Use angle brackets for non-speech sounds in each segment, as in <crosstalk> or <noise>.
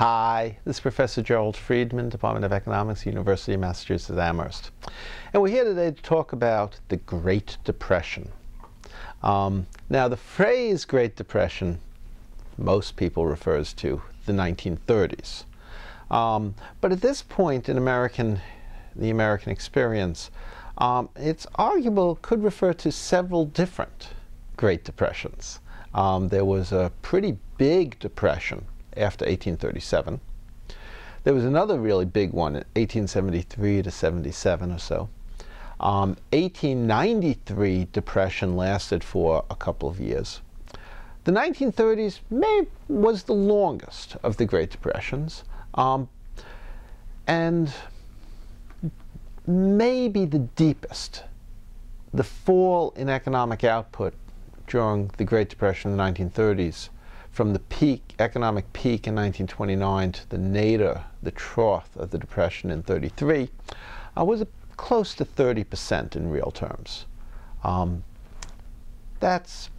Hi, this is Professor Gerald Friedman, Department of Economics, University of Massachusetts Amherst. And we're here today to talk about the Great Depression. Um, now, the phrase Great Depression, most people refers to the 1930s. Um, but at this point in American, the American experience, um, it's arguable could refer to several different Great Depressions. Um, there was a pretty big depression after 1837. There was another really big one in 1873 to 77 or so. Um, 1893 depression lasted for a couple of years. The 1930s may, was the longest of the Great Depressions, um, and maybe the deepest. The fall in economic output during the Great Depression in the 1930s from the peak, economic peak in 1929 to the nadir, the trough of the Depression in 33, uh, was close to 30% in real terms. Um, that's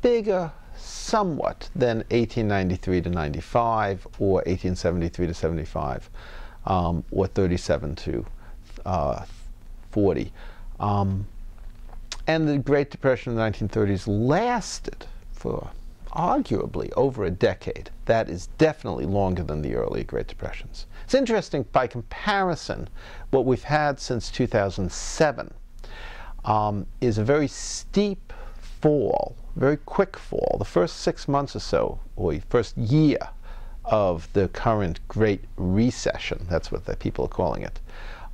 bigger somewhat than 1893 to 95 or 1873 to 75 um, or 37 to uh, 40. Um, and the Great Depression in the 1930s lasted for arguably over a decade. That is definitely longer than the early Great Depressions. It's interesting, by comparison, what we've had since 2007 um, is a very steep fall, very quick fall. The first six months or so, or first year of the current Great Recession, that's what the people are calling it.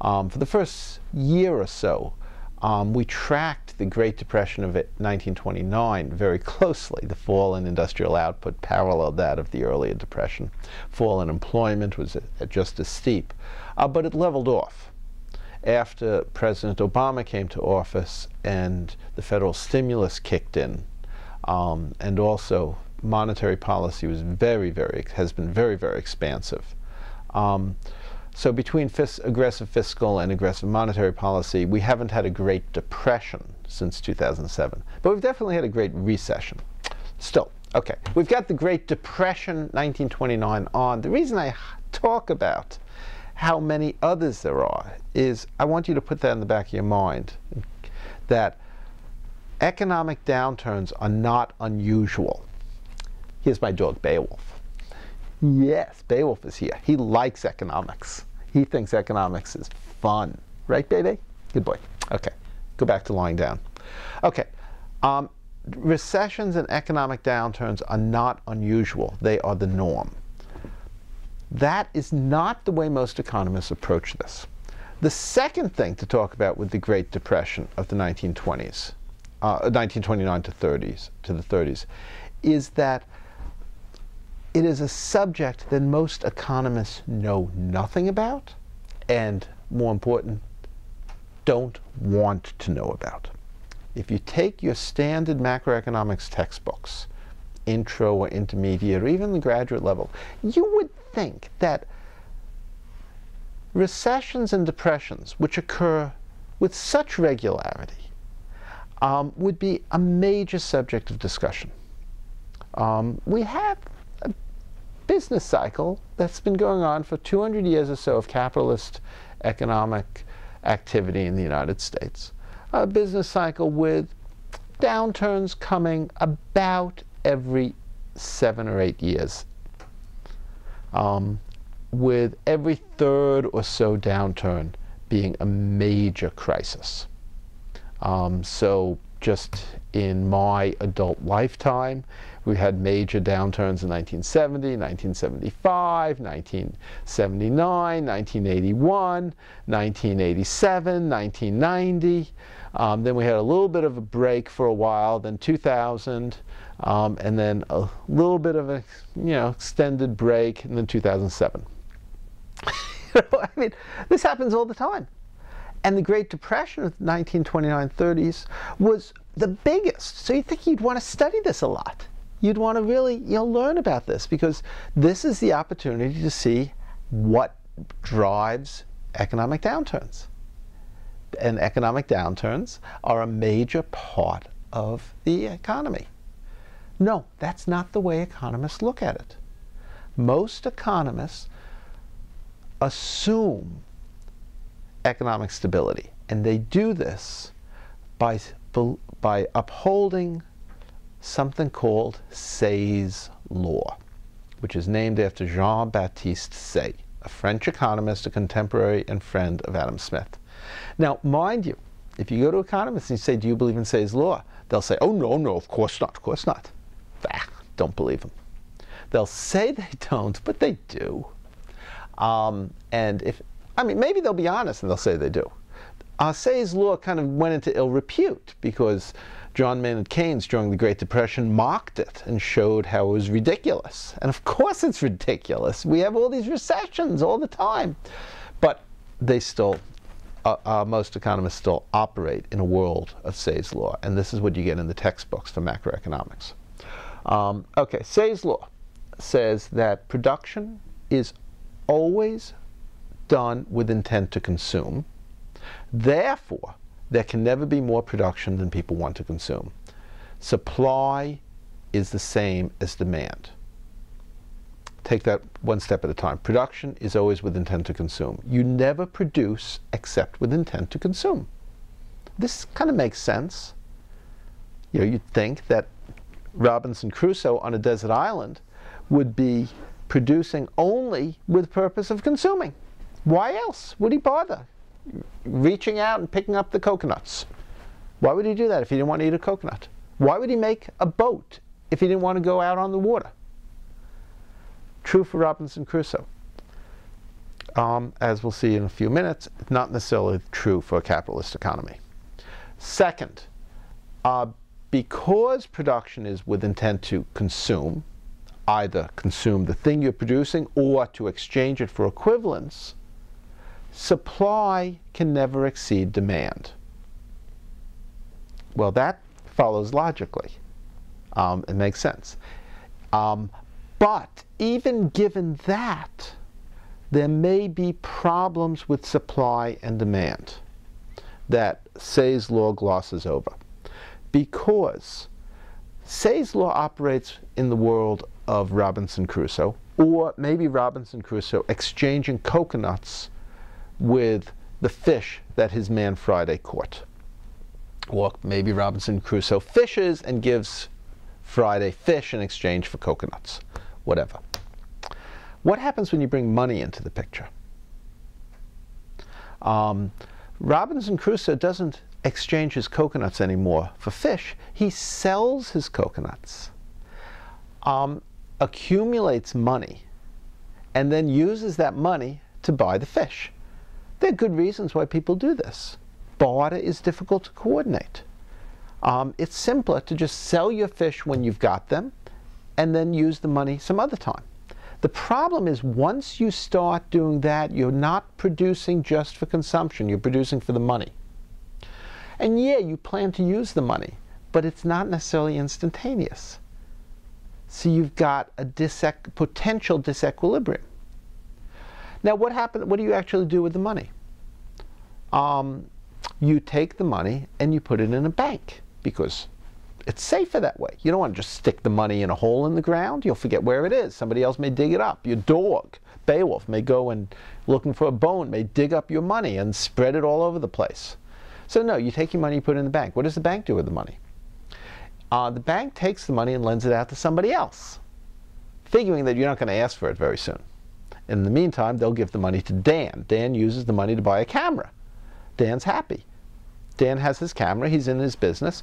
Um, for the first year or so, um, we tracked the Great Depression of 1929 very closely. The fall in industrial output paralleled that of the earlier depression. Fall in employment was just as steep, uh, but it leveled off. After President Obama came to office and the federal stimulus kicked in, um, and also monetary policy was very, very, has been very, very expansive. Um, so between fis aggressive fiscal and aggressive monetary policy, we haven't had a Great Depression since 2007. But we've definitely had a Great Recession. Still, okay, we've got the Great Depression 1929 on. The reason I talk about how many others there are is I want you to put that in the back of your mind, that economic downturns are not unusual. Here's my dog, Beowulf. Yes, Beowulf is here. He likes economics. He thinks economics is fun. Right, baby? Good boy. Okay, go back to lying down. Okay, um, recessions and economic downturns are not unusual. They are the norm. That is not the way most economists approach this. The second thing to talk about with the Great Depression of the 1920s, uh, 1929 to 30s, to the 30s, is that it is a subject that most economists know nothing about and, more important, don't want to know about. If you take your standard macroeconomics textbooks, intro or intermediate or even the graduate level, you would think that recessions and depressions, which occur with such regularity, um, would be a major subject of discussion. Um, we have business cycle that's been going on for 200 years or so of capitalist economic activity in the United States. A business cycle with downturns coming about every seven or eight years. Um, with every third or so downturn being a major crisis. Um, so just in my adult lifetime, we had major downturns in 1970, 1975, 1979, 1981, 1987, 1990. Um, then we had a little bit of a break for a while, then 2000, um, and then a little bit of a you know extended break, and then 2007. <laughs> I mean, this happens all the time. And the Great Depression of the 1929-30s was the biggest. So you think you'd want to study this a lot you'd want to really you know, learn about this because this is the opportunity to see what drives economic downturns. And economic downturns are a major part of the economy. No, that's not the way economists look at it. Most economists assume economic stability, and they do this by, by upholding something called Say's law, which is named after Jean-Baptiste Say, a French economist, a contemporary and friend of Adam Smith. Now, mind you, if you go to economists and you say, do you believe in Say's law? They'll say, oh, no, no, of course not, of course not. Ah, don't believe them. They'll say they don't, but they do. Um, and if, I mean, maybe they'll be honest and they'll say they do. Say's law kind of went into ill repute because John Maynard Keynes during the Great Depression mocked it and showed how it was ridiculous. And of course it's ridiculous. We have all these recessions all the time. But they still, uh, uh, most economists still operate in a world of Say's law. And this is what you get in the textbooks for macroeconomics. Um, okay, Say's law says that production is always done with intent to consume. Therefore, there can never be more production than people want to consume. Supply is the same as demand. Take that one step at a time. Production is always with intent to consume. You never produce except with intent to consume. This kind of makes sense. You know, you'd think that Robinson Crusoe on a desert island would be producing only with purpose of consuming. Why else would he bother reaching out and picking up the coconuts? Why would he do that if he didn't want to eat a coconut? Why would he make a boat if he didn't want to go out on the water? True for Robinson Crusoe. Um, as we'll see in a few minutes, not necessarily true for a capitalist economy. Second, uh, because production is with intent to consume, either consume the thing you're producing or to exchange it for equivalence, supply can never exceed demand. Well, that follows logically. Um, it makes sense. Um, but even given that, there may be problems with supply and demand that Say's law glosses over because Say's law operates in the world of Robinson Crusoe, or maybe Robinson Crusoe exchanging coconuts with the fish that his man Friday caught. Or maybe Robinson Crusoe fishes and gives Friday fish in exchange for coconuts, whatever. What happens when you bring money into the picture? Um, Robinson Crusoe doesn't exchange his coconuts anymore for fish. He sells his coconuts, um, accumulates money, and then uses that money to buy the fish. There are good reasons why people do this. Barter is difficult to coordinate. Um, it's simpler to just sell your fish when you've got them and then use the money some other time. The problem is once you start doing that, you're not producing just for consumption, you're producing for the money. And yeah, you plan to use the money, but it's not necessarily instantaneous. So you've got a potential disequilibrium. Now, what happen, What do you actually do with the money? Um, you take the money and you put it in a bank because it's safer that way. You don't want to just stick the money in a hole in the ground. You'll forget where it is. Somebody else may dig it up. Your dog, Beowulf, may go and looking for a bone, may dig up your money and spread it all over the place. So no, you take your money, you put it in the bank. What does the bank do with the money? Uh, the bank takes the money and lends it out to somebody else, figuring that you're not going to ask for it very soon. In the meantime, they'll give the money to Dan. Dan uses the money to buy a camera. Dan's happy. Dan has his camera, he's in his business.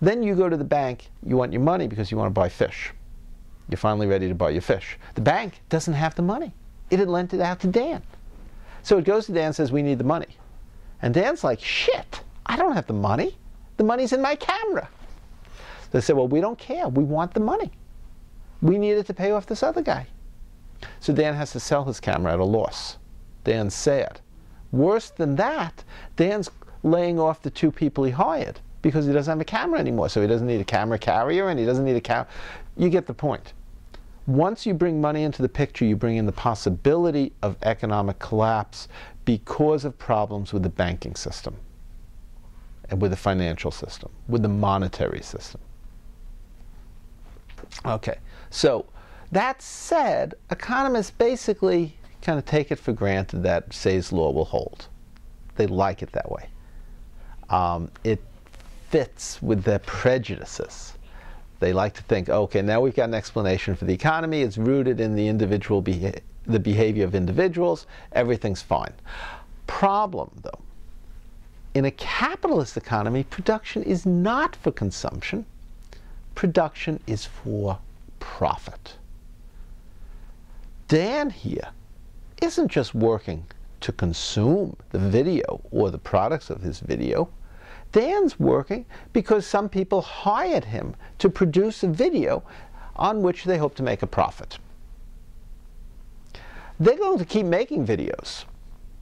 Then you go to the bank, you want your money because you want to buy fish. You're finally ready to buy your fish. The bank doesn't have the money. It had lent it out to Dan. So it goes to Dan says, we need the money. And Dan's like, shit, I don't have the money. The money's in my camera. They said, well, we don't care. We want the money. We need it to pay off this other guy. So Dan has to sell his camera at a loss. Dan's sad. Worse than that, Dan's laying off the two people he hired because he doesn't have a camera anymore. So he doesn't need a camera carrier and he doesn't need a camera. You get the point. Once you bring money into the picture, you bring in the possibility of economic collapse because of problems with the banking system and with the financial system, with the monetary system. Okay, so That said, economists basically kind of take it for granted that Say's law will hold. They like it that way. Um, it fits with their prejudices. They like to think, okay, now we've got an explanation for the economy. It's rooted in the individual beha the behavior of individuals. Everything's fine. Problem, though, in a capitalist economy, production is not for consumption. Production is for profit. Dan here isn't just working to consume the video or the products of his video. Dan's working because some people hired him to produce a video on which they hope to make a profit. They're going to keep making videos.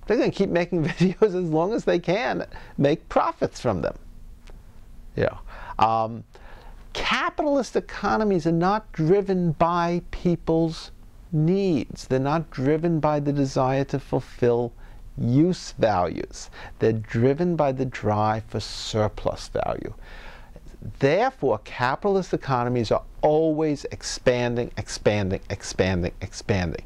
They're going to keep making <laughs> videos as long as they can make profits from them. Yeah. Um, capitalist economies are not driven by people's needs. They're not driven by the desire to fulfill use values. They're driven by the drive for surplus value. Therefore, capitalist economies are always expanding, expanding, expanding, expanding.